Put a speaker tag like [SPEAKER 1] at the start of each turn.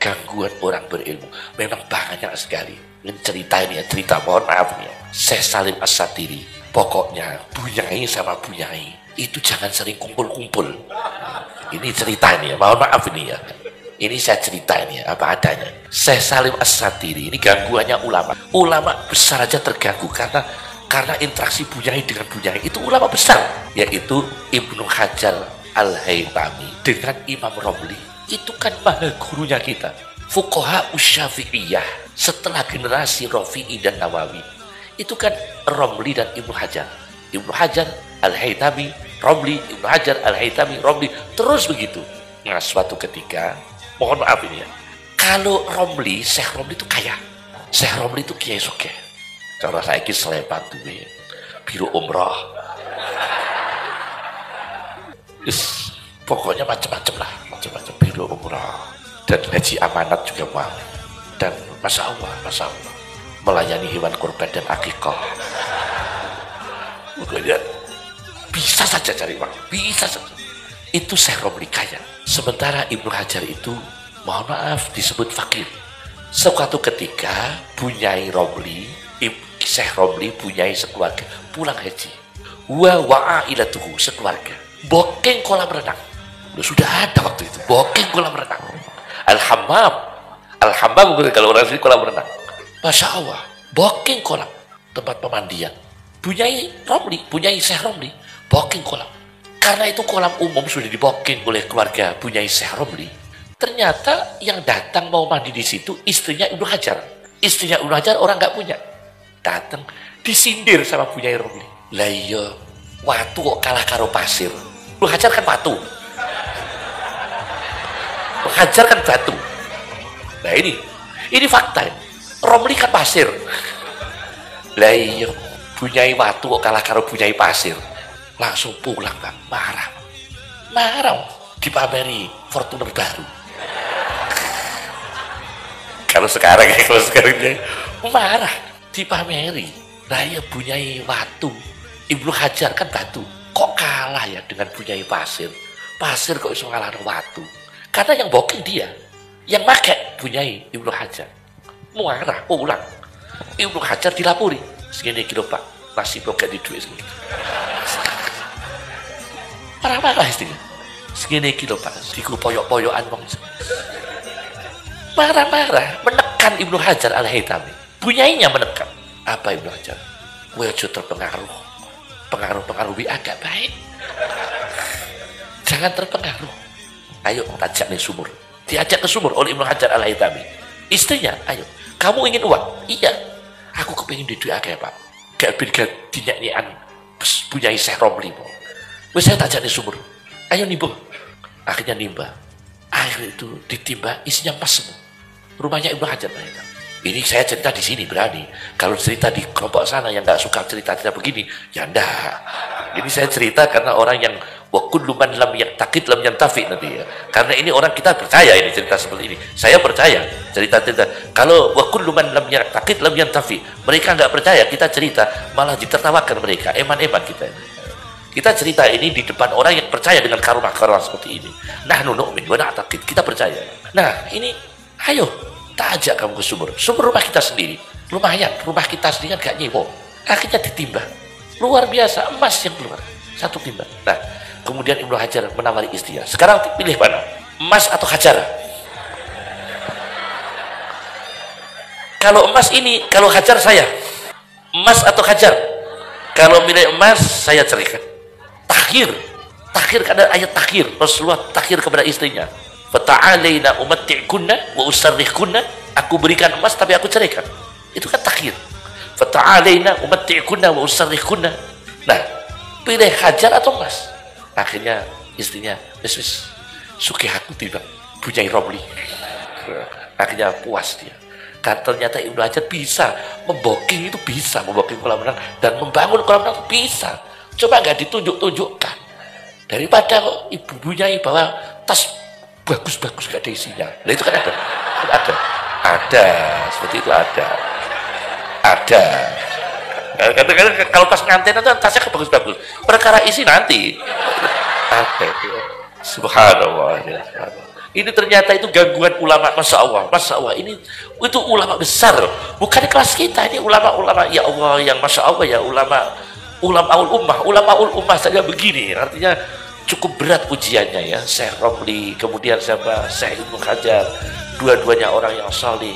[SPEAKER 1] gangguan orang berilmu. Memang banyak sekali. Ini cerita ini ya cerita mohon maaf ya. Syekh Salim As-Satiri pokoknya bunyai sama bunyai. Itu jangan sering kumpul-kumpul. Ini cerita ini ya mohon maaf ini ya ini saya cerita ini ya apa adanya. Syekh Salim As-Satiri ini gangguannya ulama. Ulama besar aja terganggu karena karena interaksi bunyai dengan bunyai. Itu ulama besar yaitu Ibnu Hajar Al-Haytami dengan Imam Romli. Itu kan mahal gurunya kita Fukoha Usyafi'iyah setelah generasi Rafi'i dan Nawawi. Itu kan Romli dan Ibnu Hajar. Ibnu Hajar Al-Haytami Romli Ibnu Hajar Al-Haytami Romli. Terus begitu. Nah suatu ketika mohon maaf ini ya. Kalau Romli Syekh Romli itu kaya. Syekh Romli itu kiai sugih. Cara saya ini selepan duwe biru umroh Is, pokoknya macam-macam lah. Macam-macam biru umroh dan haji amanat juga mau dan masya Allah masya Allah. Melayani hewan kurban dan akikah. Pokoknya bisa saja cari uang. Bisa saja itu Syekh Romli kaya sementara Ibnu Hajar itu mohon maaf disebut fakir. Suatu ketika Bunyai Romli Syekh Romli Bunyai sekeluarga pulang haji. Wa wa'ailatuhu sekeluarga. Bokeng kolam renang. Loh, sudah ada waktu itu. Bokeng kolam renang. Al-Hammam. Gitu, kalau orang sini kolam renang. Masya Allah bokeng kolam. Tempat pemandian. Bunyai Romli Bunyai Syekh Romli bokeng kolam karena itu kolam umum sudah dibooking oleh keluarga Bunyai Syekh Romli. Ternyata yang datang mau mandi di situ istrinya Ibnu Hajar. Istrinya Ibnu Hajar orang nggak punya. Datang disindir sama Bunyai Romli. Lah iya watu kok kalah karo pasir. Ibnu Hajar kan watu. Ibnu Hajar kan batu. Nah ini ini fakta. Romli kan pasir. Lah iya Bunyai watu kok kalah karo Bunyai pasir langsung pulang bang marah. Marah. Dipameri Fortuner baru. Kalau sekarang ya kalau sekarang dia marah. Dipameri. Nah ya bunyai watu. Ibnu Hajar kan batu. Kok kalah ya dengan bunyai pasir? Pasir kok bisa ngalah watu? Karena yang booking dia. Yang pakai bunyai Ibnu Hajar. Marah ulang. Ibnu Hajar dilapori segini kilo pak. Masih gak di duit segini marah-marah istrinya segini kilo pak. Diku poyok-poyokan wong. Marah-marah menekan Ibnu Hajar al Haytami bunyainya menekan. Apa Ibnu Hajar? Wejo terpengaruh. Pengaruh-pengaruh WA agak baik. Jangan terpengaruh. Ayo tajak nih sumur. Diajak ke sumur oleh Ibnu Hajar al Haytami istrinya ayo. Kamu ingin uang? Iya. Aku kepingin di duit akeh pak. Gak bin dinyanyian punya Syekh Romli. Wes saya tajak di sumur. Ayo nimbuh. Akhirnya nimba. Air itu ditimba isinya emas semua. Rumahnya Ibnu Hajar ternyata. Ini saya cerita di sini berani. Kalau cerita di kelompok sana yang nggak suka cerita cerita begini, ya enggak. Ini saya cerita karena orang yang wa kullu man lam yaktakid lam yantafi nanti ya. Karena ini orang kita percaya ini cerita seperti ini. Saya percaya cerita-cerita. Kalau wa kullu man lam yaktakid lam yantafi. Mereka nggak percaya kita cerita malah ditertawakan mereka. Eman-eman kita. Kita cerita ini di depan orang yang percaya dengan karomah-karomah seperti ini. Nah, nu'min wa na'taqid. Kita percaya. Nah, ini ayo tak ajak kamu ke sumur. Sumur rumah kita sendiri. Lumayan, rumah kita sendiri kan gak nyewa. Akhirnya ditimba. Luar biasa, emas yang keluar. Satu timba. Nah, kemudian Ibnu Hajar menawari istrinya. Sekarang pilih mana? Emas atau Hajar? Kalau emas ini, kalau Hajar saya. Emas atau Hajar? Kalau milih emas, saya ceraikan. Takhir. Takhir ada ayat takhir. Rasulullah takhir kepada istrinya. Fata'alaina umatti'kunna wa usarrihkunna. Aku berikan emas tapi aku ceraikan. Itu kan takhir. Fata'alaina umatti'kunna wa usarrihkunna. Nah, pilih hajar atau emas? Akhirnya istrinya, wis wis, suki aku tiba punya Romli. Akhirnya puas dia. Kan ternyata Ibnu Hajar bisa memboking itu bisa memboking kolam renang dan membangun kolam renang bisa. Coba nggak ditunjuk-tunjukkan. Daripada kok ibu bunyai bawa tas bagus-bagus gak ada isinya. Nah itu kan ada, kan ada. ada. Seperti itu ada. Ada. Kadang-kadang kalau pas nganten itu tasnya bagus-bagus perkara isi nanti. Ada itu. Subhanallah ya, subhanallah. ini ternyata itu gangguan ulama masya Allah. Masya Allah ini itu ulama besar. Bukan kelas kita ini ulama-ulama. Ya Allah yang masya Allah ya ulama ulama ul ummah. Ulama ul ummah saja begini artinya cukup berat ujiannya ya. Syekh Romli kemudian siapa? Syekh Ibnu Hajar. Dua-duanya orang yang salih